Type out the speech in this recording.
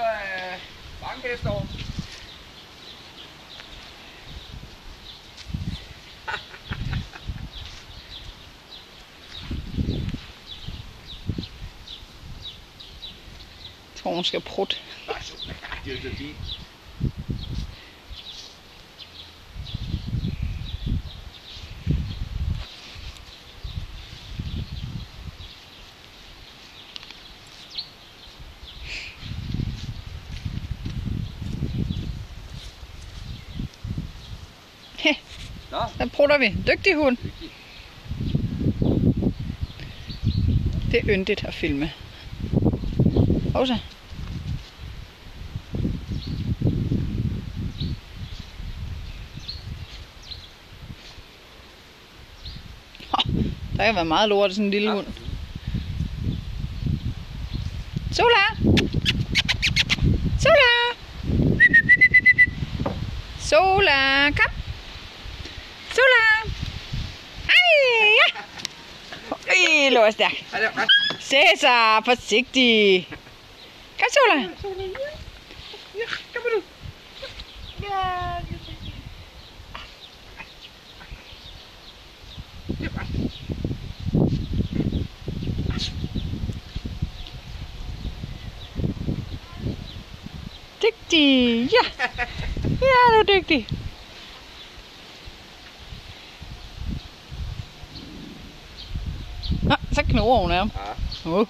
der øh, mange heste over. Jeg tror, hun skal prutte. Nej, det er jo så fint. He, Nå, der prutter vi. Dygtig hund. dygtig. Det er yndigt at filme. Også. Der kan være meget lort i sådan en lille hund. Sola! Sola! Sola, kom! Sola! Ej, ja! Ej, lå stærk. Ej, det. Cæsar, forsigtig. Kom, Sola. Ja, kom med du. Dygtig. Ja. Ja, du er dygtig. Nå, så knurrer hun af ham. Ja. Uh.